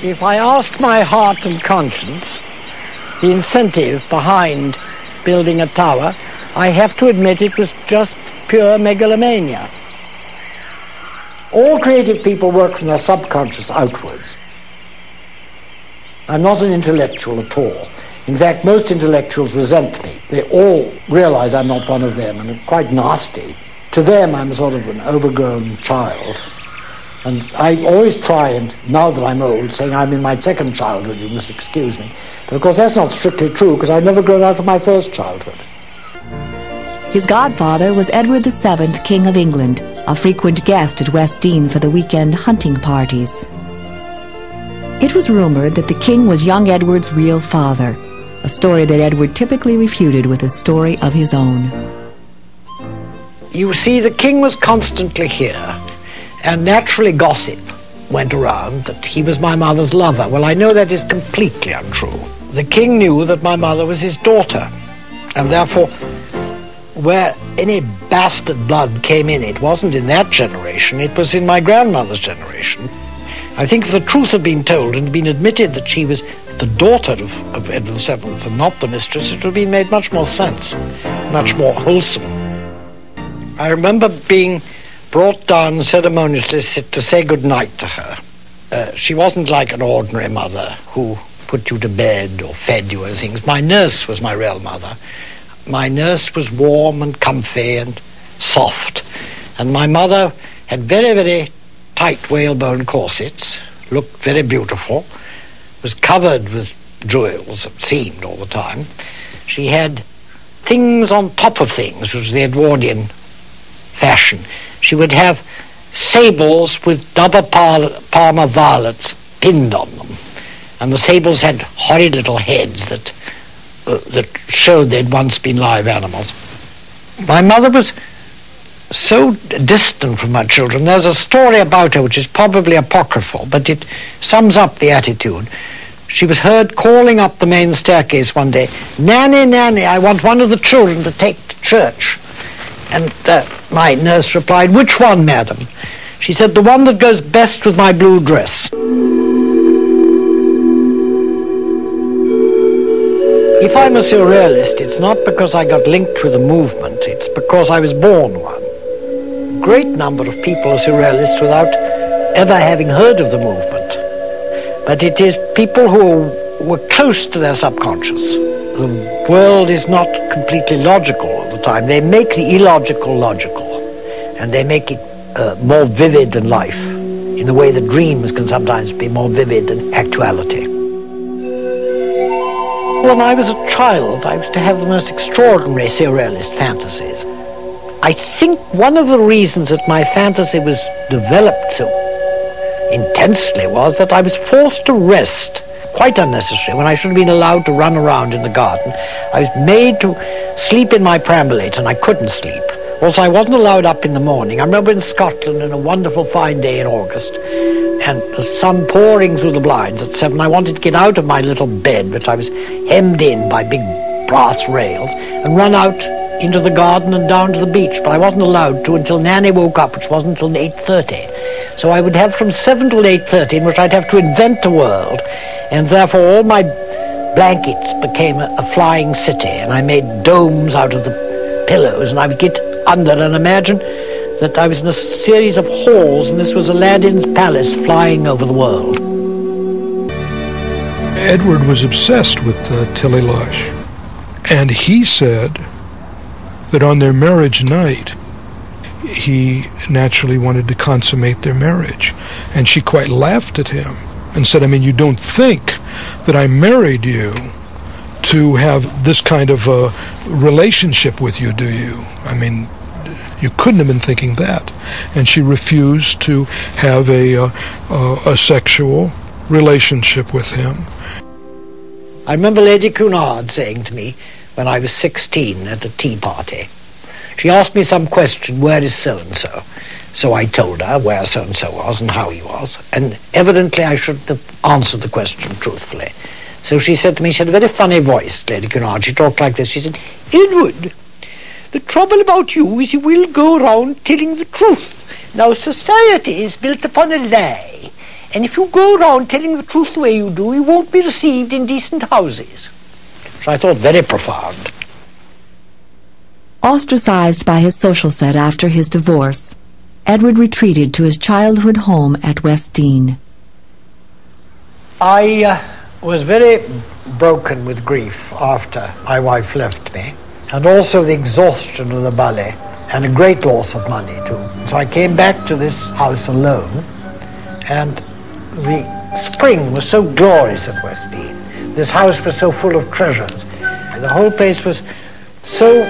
If I ask my heart and conscience, the incentive behind building a tower, I have to admit it was just pure megalomania. All creative people work from their subconscious outwards. I'm not an intellectual at all. In fact, most intellectuals resent me. They all realize I'm not one of them and are quite nasty. To them, I'm sort of an overgrown child. And I always try, and now that I'm old, saying I'm in my second childhood, you must excuse me. But of course, that's not strictly true, because I've never grown out of my first childhood. His godfather was Edward VII, King of England, a frequent guest at West Dean for the weekend hunting parties. It was rumored that the king was young Edward's real father, a story that Edward typically refuted with a story of his own. You see, the king was constantly here, and naturally gossip went around that he was my mother's lover. Well, I know that is completely untrue. The king knew that my mother was his daughter, and therefore where any bastard blood came in, it wasn't in that generation, it was in my grandmother's generation. I think if the truth had been told and been admitted that she was the daughter of, of Edward VII and not the mistress, it would have been made much more sense, much more wholesome. I remember being brought down ceremoniously to say good night to her. Uh, she wasn't like an ordinary mother who put you to bed or fed you and things. My nurse was my real mother. My nurse was warm and comfy and soft, and my mother had very, very tight whalebone corsets, looked very beautiful, was covered with jewels, it seemed all the time. She had things on top of things, which was the Edwardian fashion. She would have sables with double Parma violets pinned on them. And the sables had horrid little heads that, uh, that showed they'd once been live animals. My mother was so distant from her children. There's a story about her which is probably apocryphal, but it sums up the attitude. She was heard calling up the main staircase one day, Nanny, Nanny, I want one of the children to take to church. And uh, my nurse replied, Which one, madam? She said, The one that goes best with my blue dress. If I'm a surrealist, it's not because I got linked with a movement, it's because I was born one. A great number of people are surrealists without ever having heard of the movement. But it is people who were close to their subconscious. The world is not completely logical time. They make the illogical logical, and they make it uh, more vivid than life, in the way that dreams can sometimes be more vivid than actuality. When I was a child, I used to have the most extraordinary surrealist fantasies. I think one of the reasons that my fantasy was developed so intensely was that I was forced to rest, quite unnecessary, when I should have been allowed to run around in the garden. I was made to sleep in my perambulator, and I couldn't sleep. Also, I wasn't allowed up in the morning. I remember in Scotland on a wonderful fine day in August, and the sun pouring through the blinds at seven. I wanted to get out of my little bed, which I was hemmed in by big brass rails, and run out into the garden and down to the beach. But I wasn't allowed to until Nanny woke up, which wasn't until 8.30. So I would have from 7 till 8.30 in which I'd have to invent a world, and therefore all my blankets became a, a flying city, and I made domes out of the pillows, and I would get under and imagine that I was in a series of halls and this was Aladdin's palace flying over the world. Edward was obsessed with uh, Tilly Losch, and he said that on their marriage night, he naturally wanted to consummate their marriage. And she quite laughed at him and said, I mean, you don't think that I married you to have this kind of a relationship with you, do you? I mean, you couldn't have been thinking that. And she refused to have a, uh, uh, a sexual relationship with him. I remember Lady Cunard saying to me when I was 16 at a tea party, she asked me some question, where is so-and-so? So I told her where so-and-so was and how he was, and evidently I should have answered the question truthfully. So she said to me, she had a very funny voice, Lady Cunard, she talked like this, she said, Edward, the trouble about you is you will go around telling the truth. Now, society is built upon a lie, And if you go around telling the truth the way you do, you won't be received in decent houses. Which I thought very profound. Ostracized by his social set after his divorce, Edward retreated to his childhood home at West Dean. I uh, was very broken with grief after my wife left me, and also the exhaustion of the ballet, and a great loss of money too. So I came back to this house alone, and the spring was so glorious at West Dean. This house was so full of treasures. The whole place was so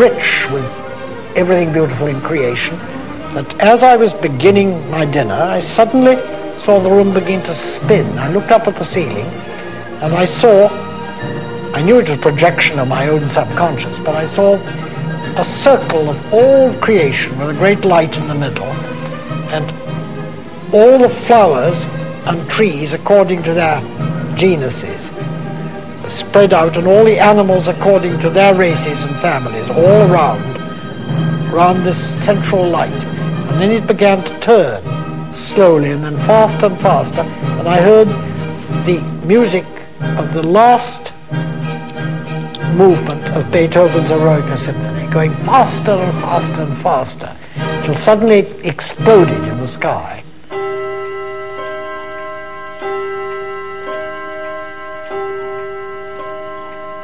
rich with everything beautiful in creation that as I was beginning my dinner, I suddenly saw the room begin to spin. I looked up at the ceiling and I saw, I knew it was a projection of my own subconscious, but I saw a circle of all creation with a great light in the middle and all the flowers and trees according to their genuses spread out and all the animals according to their races and families all around around this central light and then it began to turn slowly and then faster and faster and I heard the music of the last movement of Beethoven's Eroica Symphony going faster and faster and faster till suddenly it exploded in the sky.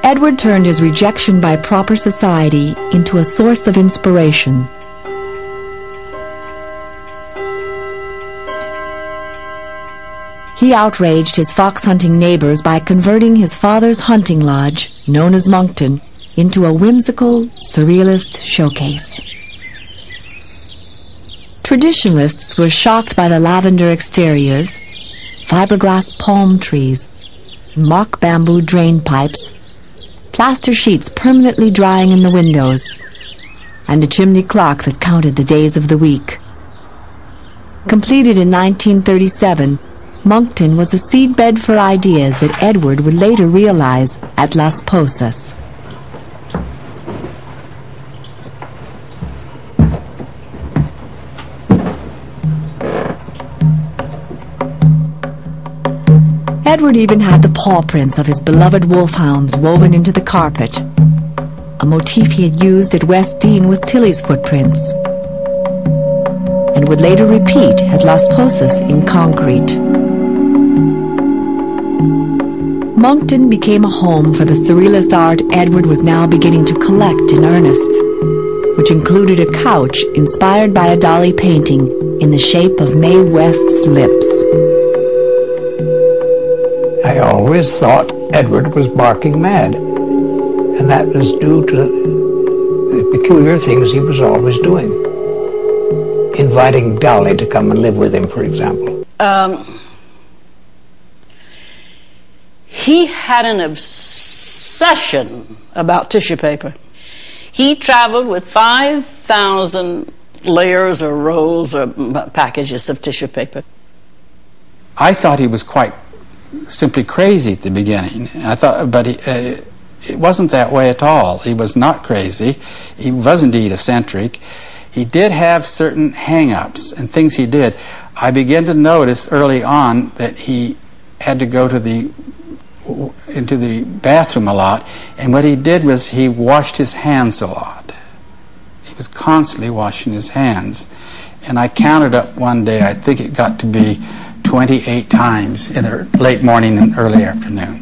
Edward turned his rejection by proper society into a source of inspiration. He outraged his fox hunting neighbors by converting his father's hunting lodge, known as Monkton, into a whimsical, surrealist showcase. Traditionalists were shocked by the lavender exteriors, fiberglass palm trees, mock bamboo drain pipes, plaster sheets permanently drying in the windows, and a chimney clock that counted the days of the week. Completed in 1937, Monkton was a seedbed for ideas that Edward would later realize at Las Pozas. Edward even had the paw prints of his beloved wolfhounds woven into the carpet, a motif he had used at West Dean with Tilly's footprints, and would later repeat at Las Pozas in concrete. Monkton became a home for the surrealist art Edward was now beginning to collect in earnest, which included a couch inspired by a Dali painting in the shape of Mae West's lips. I always thought Edward was barking mad, and that was due to the peculiar things he was always doing. Inviting Dali to come and live with him, for example. Um, he had an obsession about tissue paper. He traveled with 5,000 layers or rolls or packages of tissue paper. I thought he was quite simply crazy at the beginning. I thought, but he, uh, it wasn't that way at all. He was not crazy. He was indeed eccentric. He did have certain hang-ups and things he did. I began to notice early on that he had to go to the into the bathroom a lot, and what he did was he washed his hands a lot. He was constantly washing his hands. And I counted up one day, I think it got to be 28 times in the late morning and early afternoon.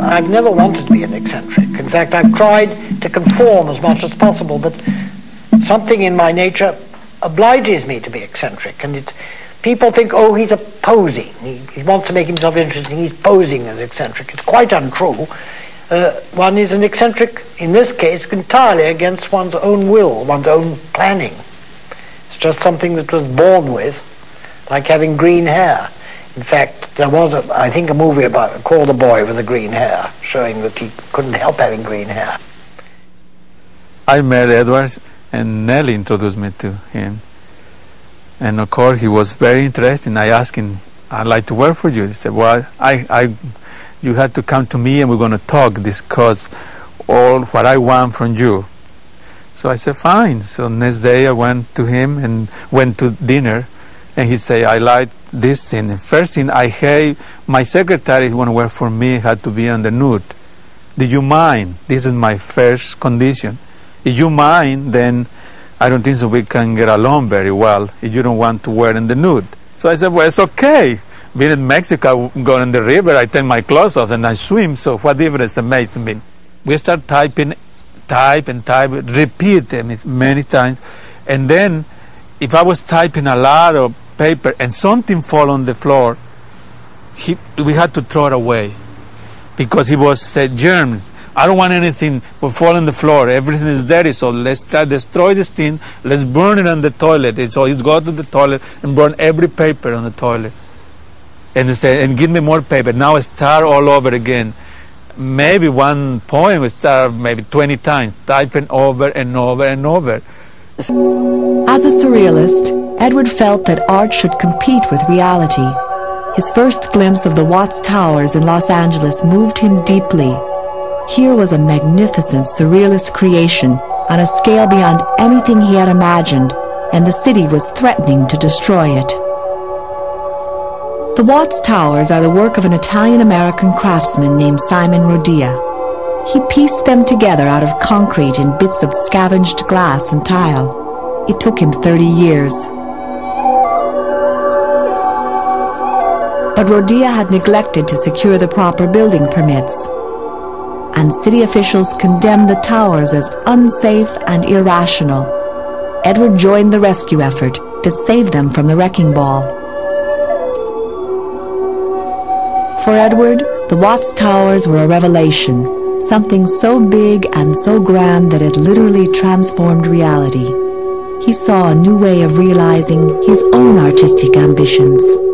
I've never wanted to be an eccentric. In fact, I've tried to conform as much as possible, but something in my nature obliges me to be eccentric. And it, people think, oh, he's a posing. He, he, wants to make himself interesting. He's posing as eccentric. It's quite untrue. Uh, one is an eccentric, in this case, entirely against one's own will, one's own planning. It's just something that was born with, like having green hair. In fact, there was, a, I think, a movie about called The Boy with the Green Hair, showing that he couldn't help having green hair. I met Edwards, and Nellie introduced me to him. And of course, he was very interested. And I asked him, "I'd like to work for you." He said, "Well, I, I, you had to come to me, and we're going to talk, discuss all what I want from you." So I said, fine. So next day I went to him and went to dinner. And he said, I like this thing. The first thing I hate, my secretary who want to work for me had to be on the nude. Do you mind? This is my first condition. If you mind, then I don't think so we can get along very well if you don't want to wear in the nude. So I said, well, it's okay. Being in Mexico, going in the river, I take my clothes off and I swim, so what difference it makes to me? We start typing type and type, repeat them many times. And then, if I was typing a lot of paper and something fall on the floor, he, we had to throw it away because he was said germs. I don't want anything to fall on the floor. Everything is dirty, so let's try destroy this thing. Let's burn it on the toilet. And so he go to the toilet and burn every paper on the toilet, and say, and give me more paper. Now it's start all over again maybe one poem would start maybe 20 times, typing over and over and over. As a surrealist, Edward felt that art should compete with reality. His first glimpse of the Watts Towers in Los Angeles moved him deeply. Here was a magnificent surrealist creation on a scale beyond anything he had imagined, and the city was threatening to destroy it. The Watts Towers are the work of an Italian-American craftsman named Simon Rodia. He pieced them together out of concrete and bits of scavenged glass and tile. It took him 30 years. But Rodia had neglected to secure the proper building permits. And city officials condemned the towers as unsafe and irrational. Edward joined the rescue effort that saved them from the wrecking ball. For Edward, the Watts Towers were a revelation, something so big and so grand that it literally transformed reality. He saw a new way of realizing his own artistic ambitions.